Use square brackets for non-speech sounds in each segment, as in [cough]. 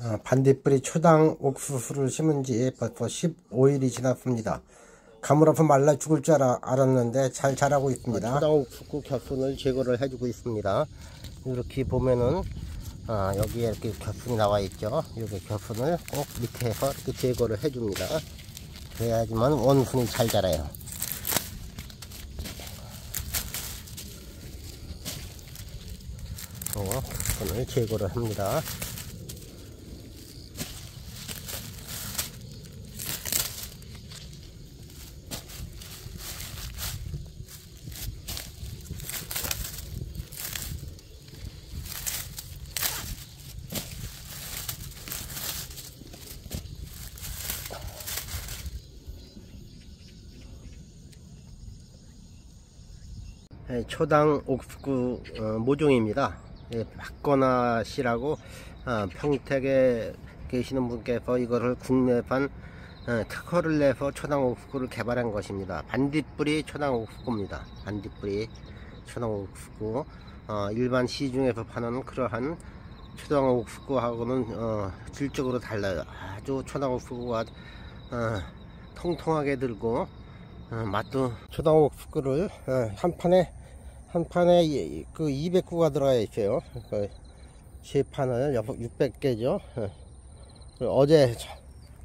어, 반딧불이 초당 옥수수를 심은 지 벌써 15일이 지났습니다. 가물아프 말라 죽을 줄 알았는데 잘 자라고 있습니다. 초당 옥수수 겨순을 제거를 해주고 있습니다. 이렇게 보면은 아, 여기에 이렇게 겨순이 나와 있죠. 여기 겨순을 꼭 밑에서 이렇게 제거를 해줍니다. 그래야지만 원순이 잘 자라요. 어, 겨순을 제거를 합니다. 초당 옥수수 어, 모종입니다. 예, 박거나 씨라고 어, 평택에 계시는 분께서 이거를 국내판 어, 특허를 내서 초당 옥수수를 개발한 것입니다. 반딧불이 초당 옥수수입니다. 반딧불이 초당 옥수수 어, 일반 시중에서 파는 그러한 초당 옥수수하고는 어, 질적으로 달라요. 아주 초당 옥수수가 어, 통통하게 들고 어, 맛도 초당 옥수수를 어, 한 판에 한 판에 이- 그 200구가 들어가 있어요. 그세 판을 600개죠. 어제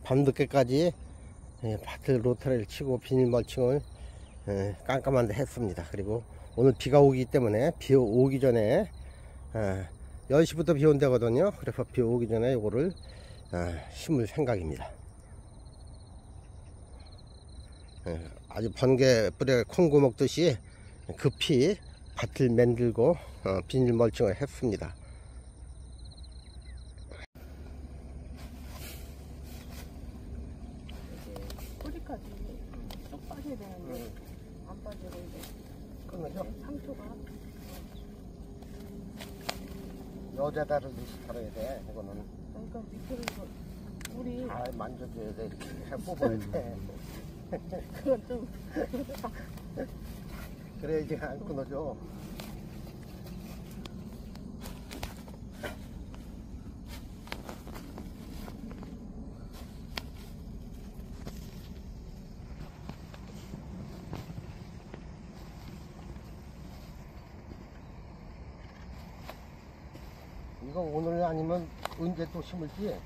밤늦게까지 예, 밭을 로타리를 치고 비닐 멀칭을 예, 깜깜한 데 했습니다. 그리고 오늘 비가 오기 때문에 비 오기 전에 아, 10시부터 비 온다거든요. 그래서 비 오기 전에 이거를 아, 심을 생각입니다. 예, 아주 번개 뿌리에 콩고 먹듯이 급히 밭을 만들고 어, 비닐 멀칭을 했습니다. 뿌리까지 쭉 빠져야 되는데 안 빠지고 이제 끊으죠? 상초가 여자다를 달아야 돼. 이거는 그러니까 이거 물이 잘 만져줘야 돼. 이렇게 잘 뽑아야 돼. 그건 좀 그래야지 안 끊어져. 이거 오늘 아니면 언제 또 심을지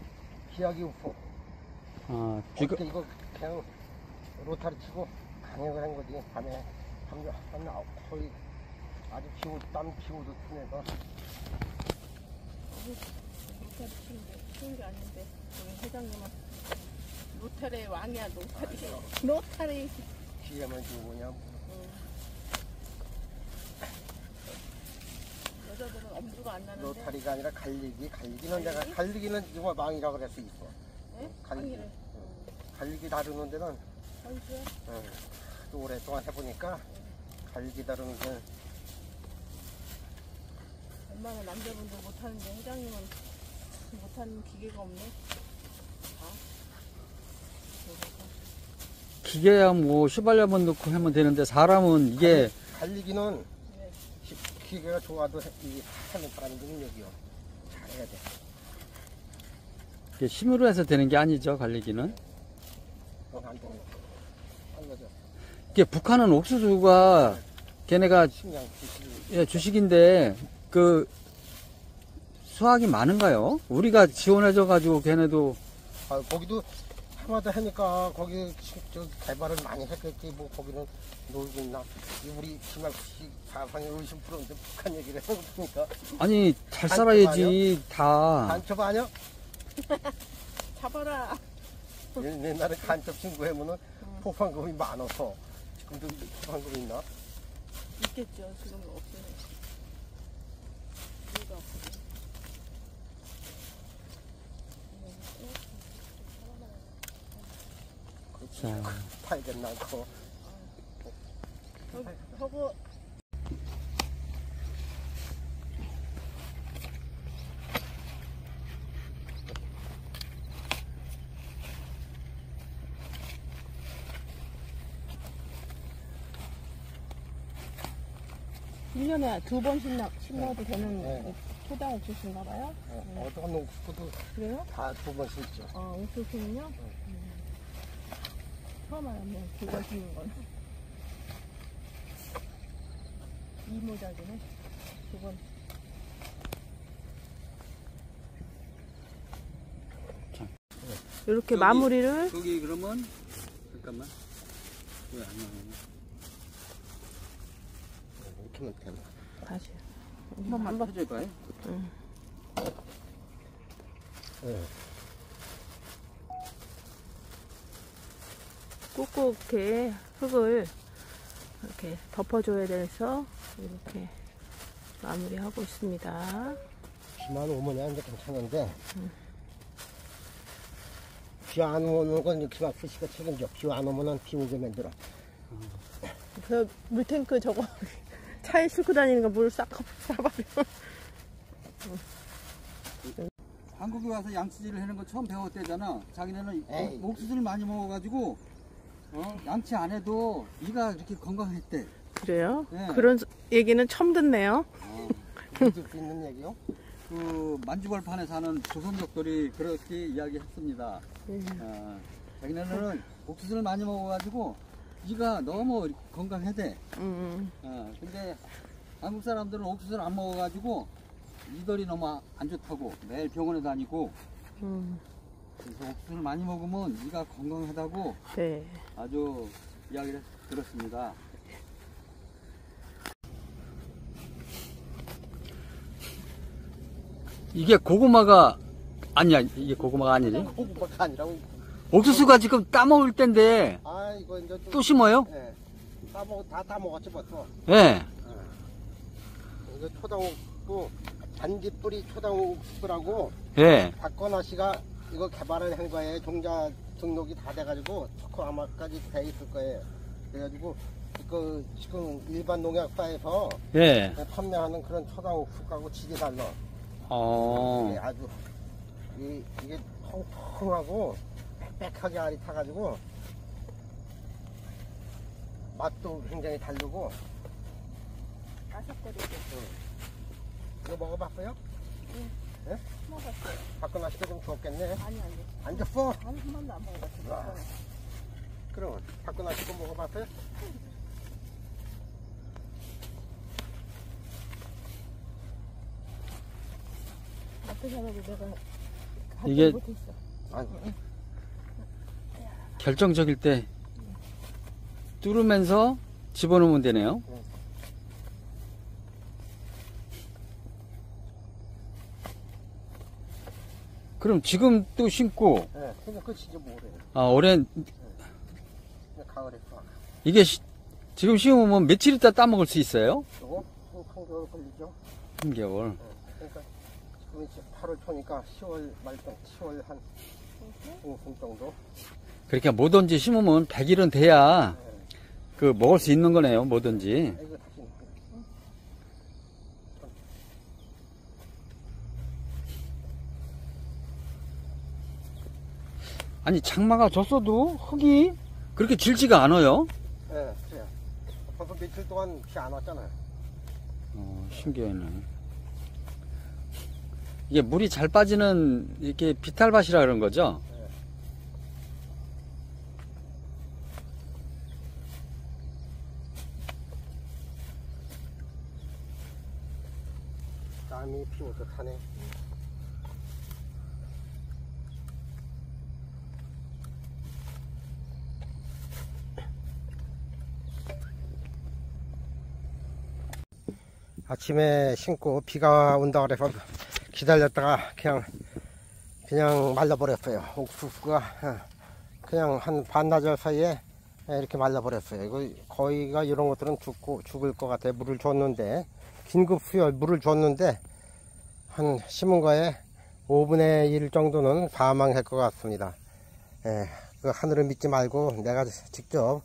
기약이 없어. 아, 어떻게 이거 그냥 로타리 치고 강행을 한 거지. 밤에 밤에 한 아홉 거의 아주 피우 땀 피우도 트내서. 로타리 치는 게 아닌데 우리 회장님은 로타리의 왕이야 로타리 로타리 기회만 주고 그냥 여자들은 엄두가 안 나는데. 로타리가 아니라 갈리기 갈리기는 내가 갈리기는 이거 망이라고 그럴 수 있어. 예? 갈리기. 갈리기 다루는 데는 선수야? 어, 또 오랫동안 해보니까 갈리기 다루는 데 웬만한 남자분들 못하는데 회장님은 못하는 기계가 없네 기계야 뭐 휘발유만 넣고 하면 되는데 사람은 이게 갈리기는 네. 기- 기계가 좋아도 해- 이 하는 사람 능력이요. 잘해야 돼. 이게 힘으로 해서 되는 게 아니죠 관리기는. 그건 안 되는 거. 이게 북한은 옥수수가 걔네가 예, 주식인데 그 수확이 많은가요? 우리가 지원해줘 가지고 걔네도 아, 거기도 하마다 하니까 거기 시- 저 개발을 많이 했겠지 뭐 거기는 놀고 있나 이 우리 김학식 사상에 의심 풀었는데 북한 얘기를 해보니까 아니 잘안 살아야지 다. 간첩 아니야? [laughs] 잡아라 옛- 옛날에 간첩 신고하면은 포판금이 많아서 지금도 포판금이 있나? 있겠죠. 지금은 없어요. 이유가 없어요. 자, 팔겠나 그 저- 저거 1년에 두 번씩 나, 심어도 되는 네. 초당 옥수수인가 봐요? 어, 어떤 옥수수도 그래요? 다 두 번 심죠. 어, 옥수수는요? 음. 처음 알았네. 두번 심는 건. 이모작이네. 두 번. 이렇게 여기- 마무리를 여기 그러면 잠깐만 왜 안 나오냐 이렇게 하면 되나? 다시. 한번 한번 해줘봐요 네. 꾹꾹 이렇게 흙을 이렇게 덮어줘야 돼서 이렇게 마무리하고 있습니다. 비만 오면 이제 괜찮은데 비안 오는 건 이렇게 막 수시가 책임져. 비 안 오면은 비 오게 만들어. 그 물탱크 저거 차에 싣고 다니는 거물싹 싸버려. [laughs] 한국에 와서 양치질을 하는 거 처음 배웠대잖아 자기네는 에이. 옥수수를 많이 먹어가지고 어? 양치 안 해도 이가 이렇게 건강했대 그래요? 네. 그런 얘기는 처음 듣네요. 어. 있는 얘기요? 그 만주벌판에 사는 조선족들이 그렇게 이야기했습니다. 어, 자기네는 옥수수를 많이 먹어가지고 이가 너무 건강해대. 음, 어, 근데 한국 사람들은 옥수수를 안 먹어가지고 이들이 너무 안 좋다고 매일 병원에 다니고 음, 그래서 옥수수를 많이 먹으면 이가 건강하다고 네. 아주 이야기를 들었습니다. 이게 고구마가 아니야 이게 고구마가 아니지 고구마가 아니라고. 옥수수가 지금 따먹을 때인데 아 이거 이제 또 심어요? 예. 다 먹, 다, 다 먹었지 뭐 또. 예. 이거 초당옥수 잔디 뿌리 초당옥수라고 예. 박건아 씨가 이거 개발을 한 거예요. 종자 등록이 다 돼가지고 초코 아마까지 돼 있을 거예요. 그래가지고 그 지금 일반 농약사에서 예. 판매하는 그런 초당옥수하고 질이 달라. 어. 이게 아주 이, 이게 통통하고 빽빽하게 알이 타가지고 맛도 굉장히 다르고 아삭거리고 이거 먹어봤어요? 예? 먹었어요. 박건아 씨가 좀 좋겠네. 아니, 아니. 안 줬어? 아니, 한 번도 안 와. 먹어봤어요. 그럼 박건아 씨도 먹어봤어요? 앞에 사람이 내가 이게- 못했어. 아니 결정적일 때 뚫으면서 집어넣으면 되네요. 그럼 지금 또 심고 예, 그냥 끝이지 뭐래. 아 올해 그냥 가을에 써. 이게 시- 지금 심으면 며칠 있다 따먹을 수 있어요? 요거 한 3개월 걸리죠. 3개월. 그러니까 지금 이제 8월 초니까 10월 말쯤 10월 한 중순 정도. 그러니까 뭐든지 심으면 100일은 돼야 그 먹을 수 있는 거네요. 뭐든지. 아니 장마가 졌어도 흙이 그렇게 질지가 않아요. 예, 그래요. 벌써 며칠 동안 비 안 왔잖아요. 어, 신기하네. 이게 물이 잘 빠지는 이렇게 비탈밭이라 그런 거죠? 땀이 피워서 타네. 아침에 신고 비가 온다 그래서 기다렸다가 그냥 그냥 말라버렸어요. 옥수수가 어, 그냥 한 반나절 사이에 이렇게 말라버렸어요. 이거 거의가 이런 것들은 죽고 죽을 것 같아. 물을 줬는데 긴급 수혈 물을 줬는데 한 심은 거에 5분의 1 정도는 사망할 것 같습니다. 예, 그 하늘을 믿지 말고 내가 직접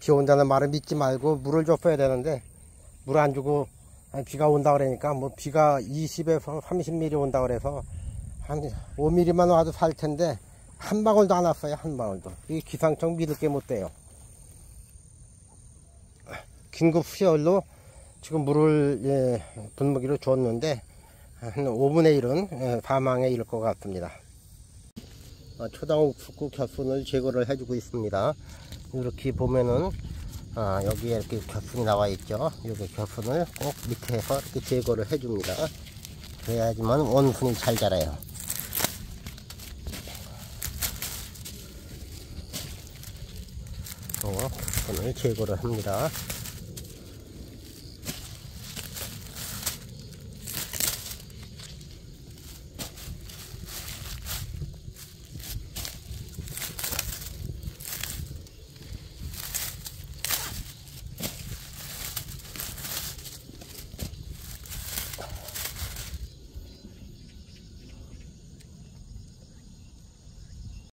비 온다는 말을 믿지 말고 물을 줬어야 되는데 물 안 주고 비가 온다 그러니까 뭐 비가 20에서 30mm 온다 그래서 한 5mm만 와도 살 텐데 한 방울도 안 왔어요 한 방울도 이 기상청 믿을 게 못 돼요 긴급 수혈로 지금 물을 예, 분무기로 줬는데 한 5분의 1은 예, 사망에 이를 것 같습니다. 아, 초당 옥수수 겨순을 제거를 해주고 있습니다. 이렇게 보면은 아, 여기에 이렇게 겨순이 나와 있죠. 여기 겨순을 꼭 밑에서 이렇게 제거를 해줍니다. 그래야지만 원순이 잘 자라요. 어, 겨순을 제거를 합니다.